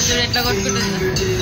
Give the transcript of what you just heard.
外れたが来るんだ。